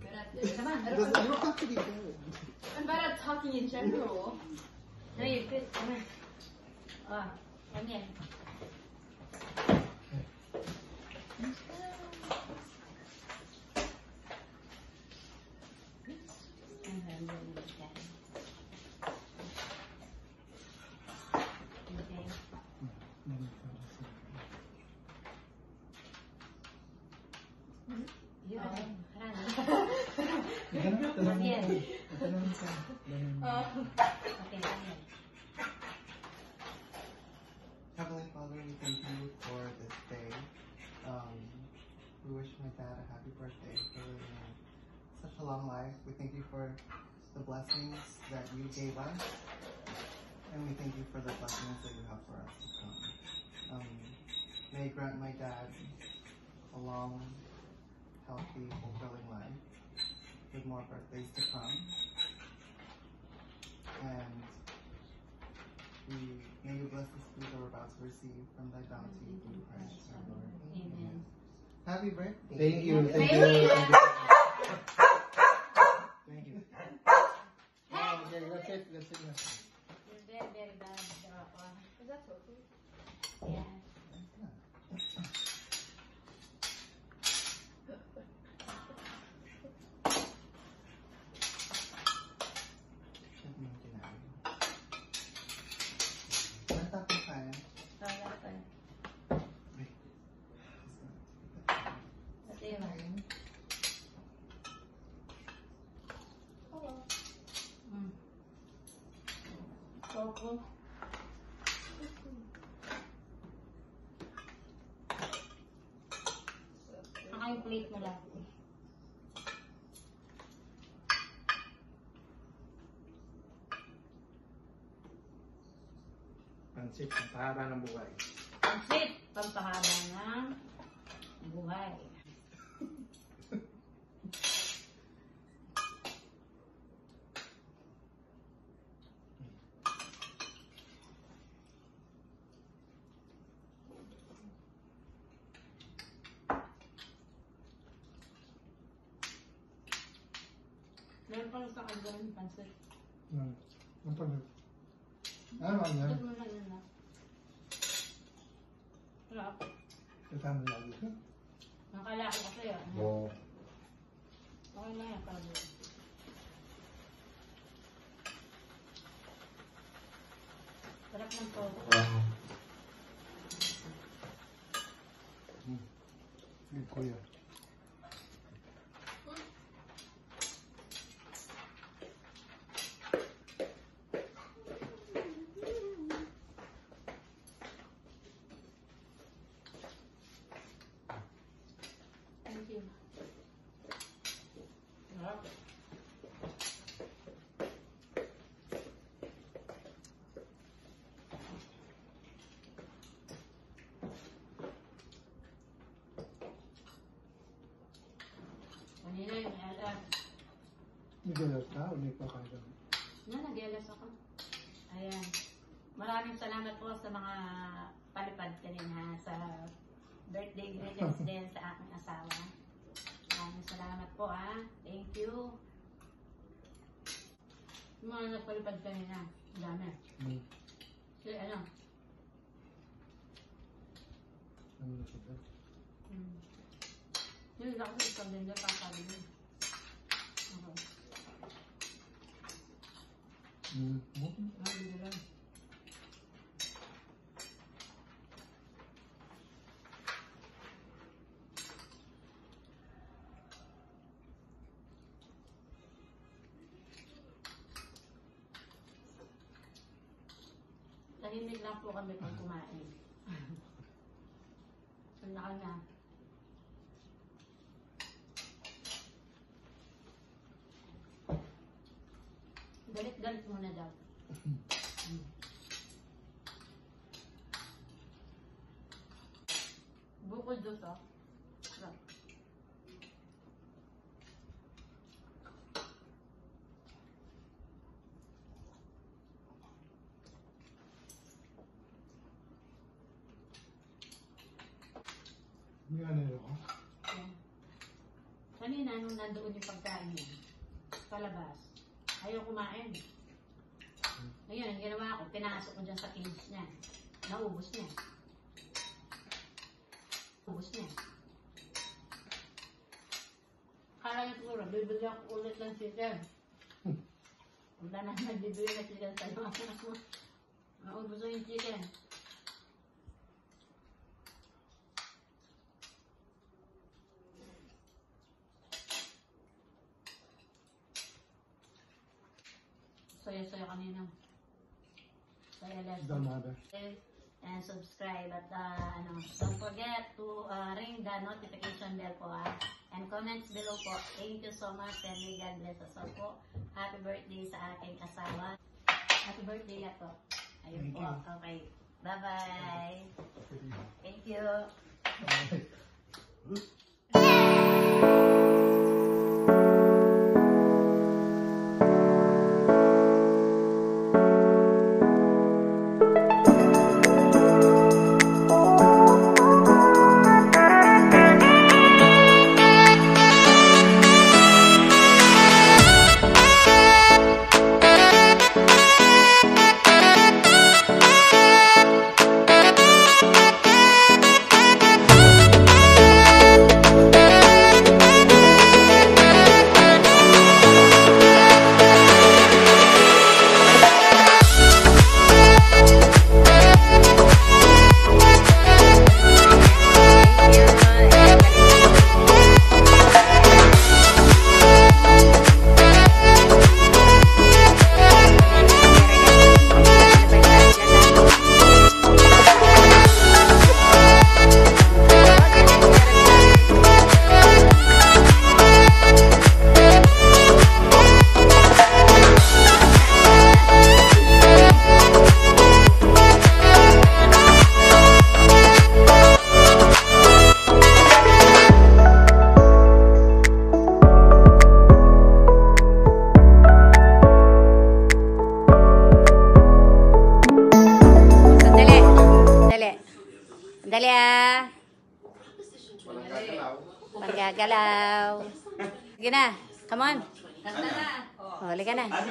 good at this. Uh, come on. I It don't, doesn't, you don't have to be good. I'm bad at talking in general. No, you're good. Come on. Oh, ah, come here. I'm very good at that. Okay. Yun. Marami. Heavenly Father, we thank you for this day. Um, we wish my dad a happy birthday for living such a long life. We thank you for the blessings that you gave us, and we thank you for the blessings that you have for us to come. Um, may grant my dad a long, healthy, fulfilling life with more birthdays to come. And we may you bless this food that we're about to receive from thy bounty through Christ our Lord. Amen. Happy birthday. Thank you. Thank Thank you. you. Thank you. Oh, okay, that's it. Naka yung plate mo lang. Pansit, ang pahaba ng buhay. Pansit, pampahaba ng buhay. Meron pang sa kanya ng pansit. Hmm. Pag... Ano ang yan? Ito mo lang yun na. Sarap. Kasama lagi ka? Nakala ko kasi ah. Oo. Okay na yan, pag Sarap ng toto. Good kuya. Thank you. Sarap. Kanina yung alas. Nagalas ka o kaya? Na, nag-alas ako. Ayan. Maraming salamat po sa mga palipad kanina sa birthday greetings din sa aking asawa. Maraming salamat po ha. Thank you. Yung mga nagpalipad kanina. Dami. Hmm. Si ano? Ano na siya? Hmm. Yung lang sa isang din pa sabi niya. Okay. Hmm. Okay. Ah, hindi lang. Tahimik lang po kami pag kumain. Ang laki na. Galit-galit Ano yun ako? Kanina, nung nandoon yung pagkain niya, palabas, ayaw kumain. Ngayon, ang ginawa ko, pinasok ko dyan sa cage niya. Naubos niya. Ubos niya. Kala niya siguro, bibili ako ulit ng chicken. Wala na nagbibili na chicken sa'yo. Naubos na yung chicken. Soya-soya kanina. Soya less. The mother. and subscribe at uh, ano, don't forget to uh, ring the notification bell po ah. And comments below po. Thank you so much and may God bless us all po. Happy birthday sa aking asawa. Happy birthday ako. Ayun Thank po. Okay. Bye-bye. Thank you. Dali.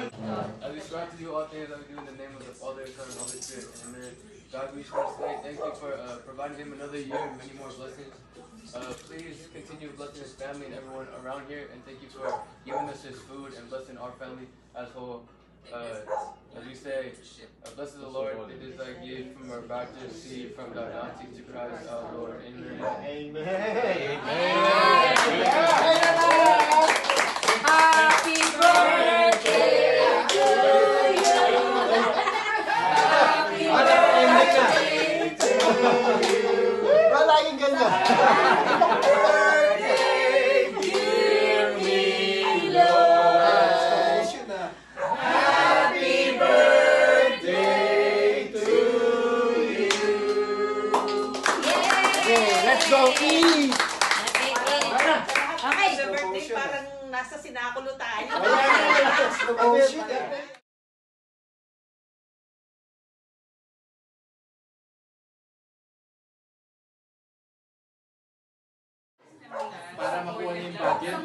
As we strive to do all things that we do in the name of the Father, Son, and Holy Spirit. Amen. God, we to say thank you for uh, providing him another year and many more blessings. Uh, please continue blessing his family and everyone around here, and thank you for giving us his food and blessing our family as whole. Uh, as we say, uh, bless the Lord. It is thy gift from our baptist seed from the anointing to Christ our Lord. Amen. Amen. Wala yung ganyan. Let's go eat! Okay. Sa birthday, parang nasa sinakulo tayo. Oh, shit. para makuha niya yung budget.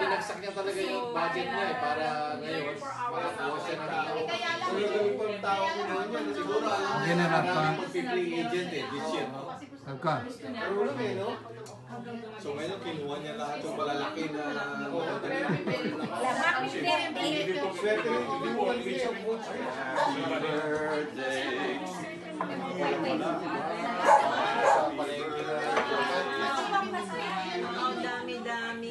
Pinagsak niya talaga yung budget niya eh, para ngayon makakuha siya ng Siguro alam niya na mag-free agent eh, this year, no? Agka. Marunong eh, no? So ngayon kinuha niya lahat yung malalaki na Swerte rin, hindi mo ang mood. Happy birthday. Sa palengke na. Ang dami-dami.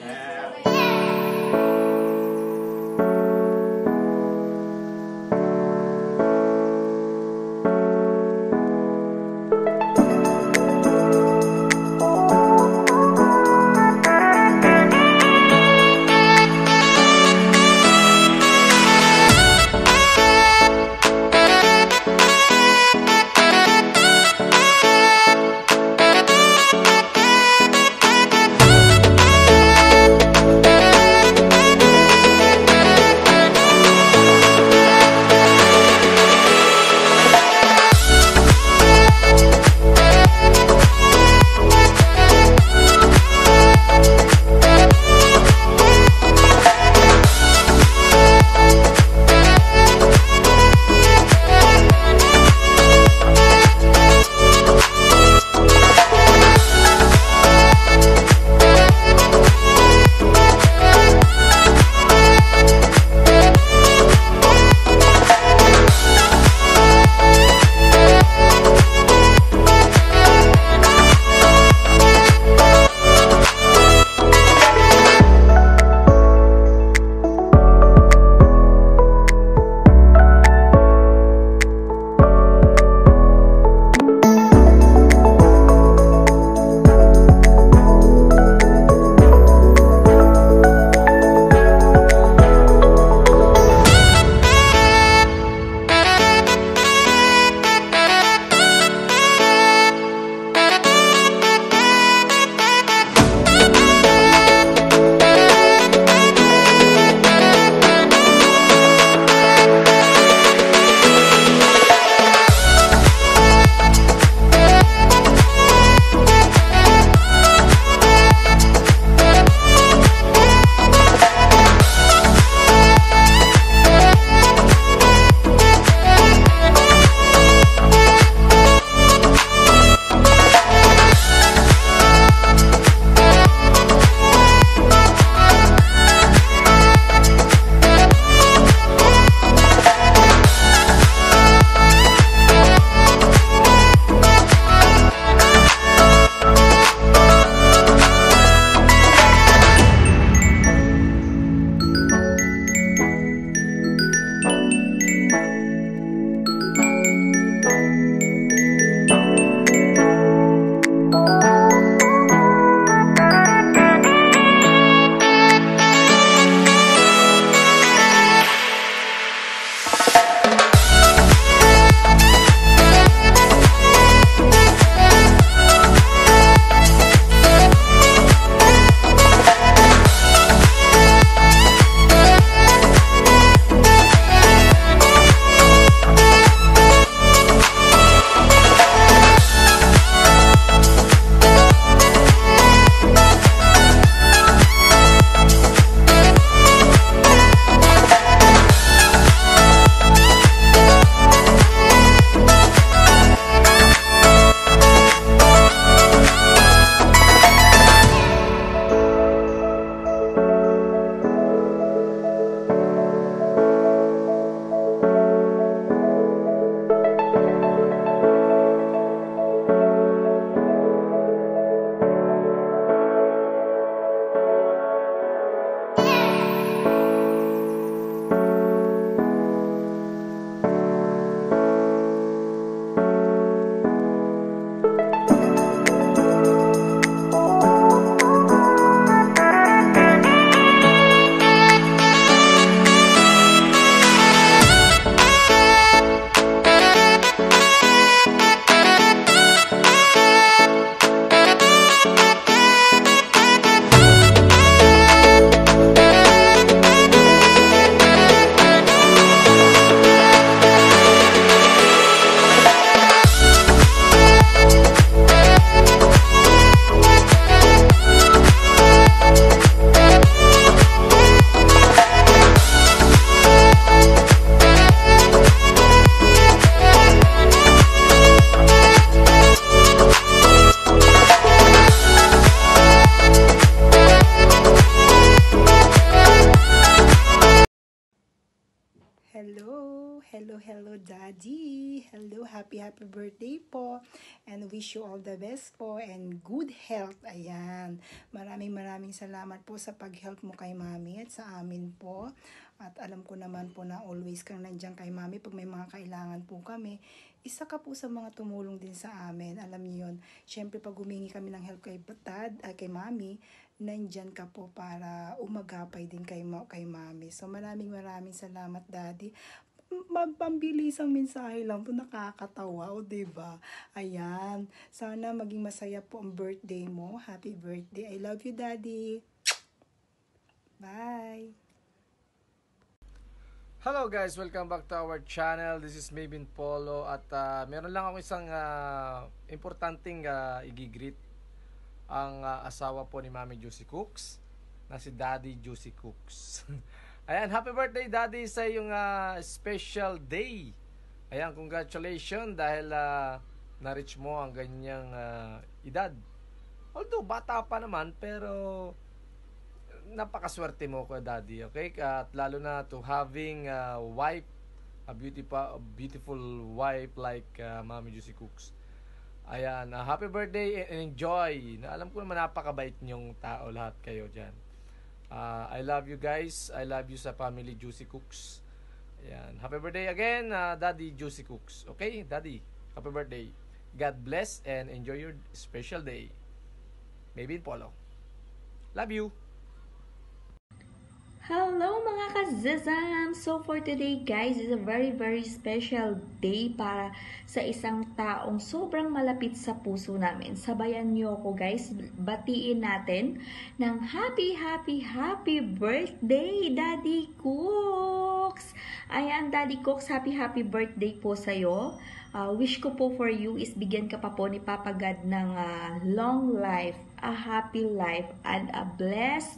Wish you all the best po and good health. Ayan. Maraming maraming salamat po sa pag-help mo kay Mami at sa amin po. At alam ko naman po na always kang nandiyan kay Mami pag may mga kailangan po kami. Isa ka po sa mga tumulong din sa amin. Alam niyo yun. Siyempre pag humingi kami ng help kay Dad, ay kay Mami, nandyan ka po para umagapay din kay, kay Mami. So maraming maraming salamat Daddy magpambilisang mensahe lang po nakakatawa o ba? Ayan. Sana maging masaya po ang birthday mo. Happy birthday. I love you daddy. Bye. Hello guys, welcome back to our channel. This is Mabin Polo at ah, meron lang ako isang ah, importanteng uh, igigreet ang ah, asawa po ni Mami Juicy Cooks na si Daddy Juicy Cooks. Ayan, happy birthday Daddy sa iyong ah, special day. Ayan, congratulations dahil ah, na-reach mo ang ganyang ah, edad. Although bata pa naman pero napakaswerte mo ko daddy okay at lalo na to having a wife a beautiful a beautiful wife like uh, Mami Juicy Cooks ayan uh, happy birthday and enjoy na alam ko naman napakabait niyong tao lahat kayo diyan uh, I love you guys. I love you sa family Juicy Cooks. Ayan. Happy birthday again uh, daddy Juicy Cooks. Okay daddy happy birthday. God bless and enjoy your special day. Maybe in polo. Love you Hello mga kazazam! So for today guys, is a very very special day para sa isang taong sobrang malapit sa puso namin. Sabayan niyo ako guys, batiin natin ng happy happy happy birthday Daddy Cooks! Ayan Daddy Cooks, happy happy birthday po sa'yo. Uh, wish ko po for you is bigyan ka pa po ni Papa God ng ah, long life, a happy life, and a blessed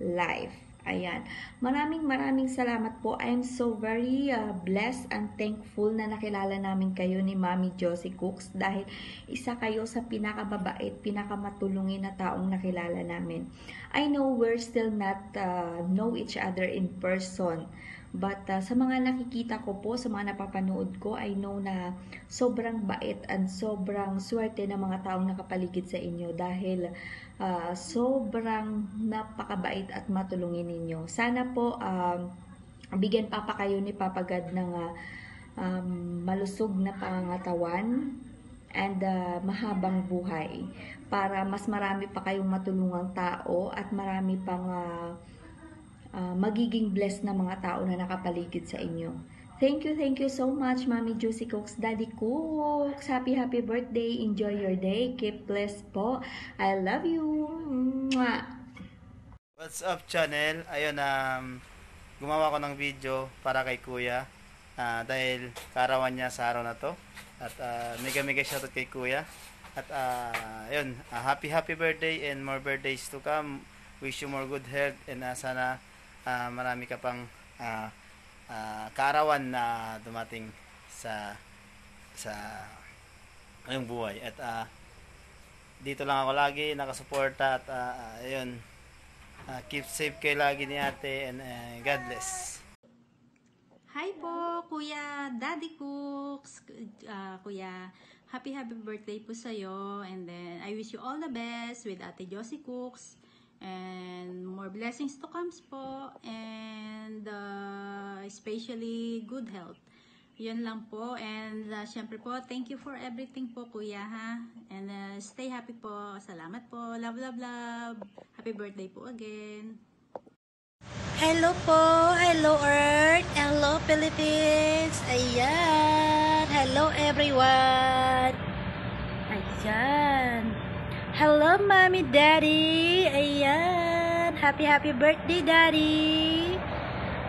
life. Ayan. Maraming maraming salamat po. I am so very uh, blessed and thankful na nakilala namin kayo ni Mami Josie Cooks dahil isa kayo sa pinakababait, pinakamatulungin na taong nakilala namin. I know we're still not uh, know each other in person. But uh, sa mga nakikita ko po, sa mga napapanood ko, I know na sobrang bait and sobrang swerte ng mga taong nakapaligid sa inyo dahil uh, sobrang napakabait at matulungin ninyo. Sana po um, bigyan pa pa kayo ni Papa God ng uh, um, malusog na pangangatawan and uh, mahabang buhay para mas marami pa kayong matulungang tao at marami pang uh, uh, magiging blessed na mga tao na nakapaligid sa inyo. Thank you, thank you so much, Mami Juicy Cooks, Daddy Cooks. Happy, happy birthday. Enjoy your day. Keep blessed po. I love you. Mwah! What's up channel? Ayun, um, gumawa ko ng video para kay kuya. Ah, dahil karawan niya sa araw na to. At uh, mega mega shoutout kay kuya. At uh, ayun, ah, happy happy birthday and more birthdays to come. Wish you more good health and ah, sana ah, marami ka pang ah, ah, kaarawan na dumating sa sa ngayong buhay. At ah, dito lang ako lagi nakasuporta at ah, ayun Ah, keep safe kayo lagi ni ate and uh, God bless. Hi po, Kuya Daddy Cooks. Uh, kuya, happy happy birthday po sa'yo. And then, I wish you all the best with Ate Josie Cooks. And more blessings to comes po. And uh, especially good health. Yun lang po. And uh, syempre po, thank you for everything po, Kuya, ha? And uh, stay happy po. Salamat po. Love, love, love. Happy birthday po again. Hello po! Hello Earth! Hello Philippines! Ayan! Hello everyone! Ayan! Hello Mommy Daddy! Ayan! Happy happy birthday Daddy!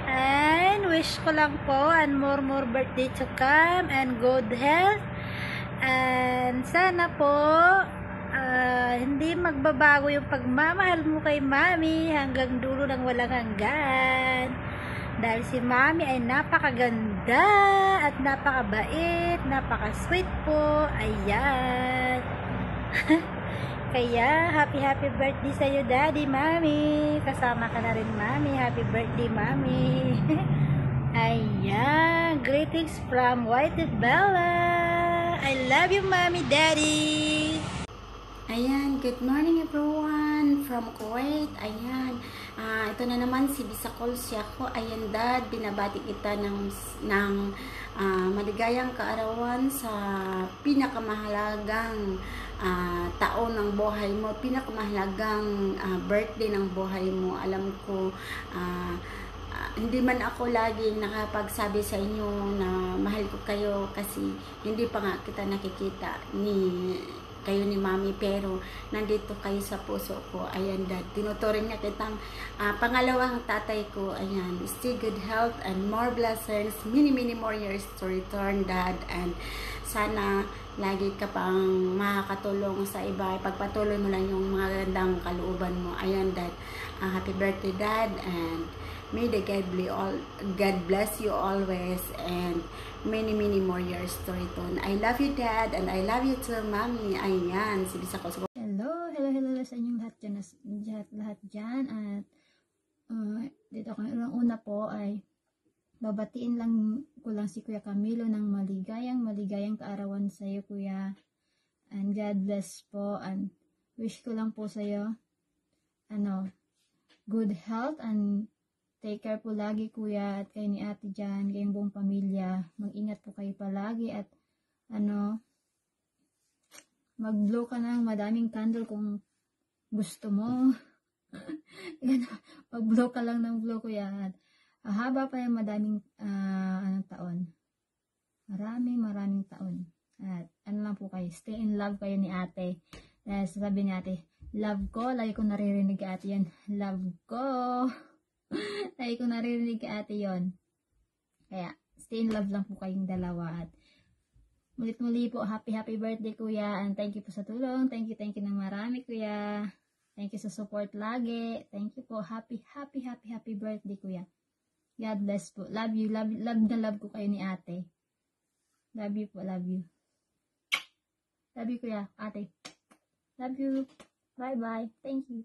And wish ko lang po and more more birthday to come and good health and sana po ah, hindi magbabago yung pagmamahal mo kay Mami hanggang dulo ng walang hanggan. Dahil si Mami ay napakaganda at napakabait, napaka-sweet po. Ayan. Kaya, happy happy birthday sa'yo, Daddy, Mami. Kasama ka na rin, Mami. Happy birthday, Mami. Ayan. greetings from White Bella. I love you, Mommy, Daddy. Ayan, good morning everyone from Kuwait. Ayan, ah, ito na naman si Bisakol Siako. Ayan dad, binabati kita ng, ng ah, maligayang kaarawan sa pinakamahalagang ah, taon ng buhay mo, pinakamahalagang ah, birthday ng buhay mo. Alam ko, ah, ah, hindi man ako laging nakapagsabi sa inyo na mahal ko kayo kasi hindi pa nga kita nakikita ni kayo ni mami pero nandito kayo sa puso ko. Ayan dad. Tinuturing niya kitang ah, pangalawang tatay ko. Ayan. Stay good health and more blessings. Many many more years to return dad. And sana lagi ka pang makakatulong sa iba. Pagpatuloy mo lang yung mga gandang kalooban mo. Ayan dad. Ah, happy birthday dad. And may the God bless all God bless you always and many many more years to return I love you dad and I love you too mommy ayan si Bisa ko Hello, hello, hello sa inyong lahat dyan, lahat, lahat dyan. At uh, dito ako, ang una po ay babatiin lang ko lang si Kuya Camilo ng maligayang, maligayang kaarawan sa iyo, Kuya. And God bless po. And wish ko lang po sa iyo, ano, good health and take care po lagi, Kuya, at kayo ni ate dyan, kayong buong pamilya. Mag-ingat po kayo palagi at ano, mag-blow ka ng madaming candle kung gusto mo. Mag-blow ka lang ng blow ko yan. Hahaba pa yung madaming ah, anong taon. Maraming maraming taon. At ano lang po kayo, stay in love kayo ni ate. Dahil sabi ni ate, love ko, lagi ko naririnig ate yan. Love ko. Lagi ko naririnig kay ate yon. Kaya, stay in love lang po kayong dalawa. At Mulit-muli po, happy happy birthday kuya and thank you po sa tulong. Thank you, thank you ng marami kuya. Thank you sa support lagi. Thank you po. Happy, happy, happy, happy birthday kuya. God bless po. Love you, love, love na love ko kayo ni ate. Love you po, love you. Love you kuya, ate. Love you. Bye bye. Thank you.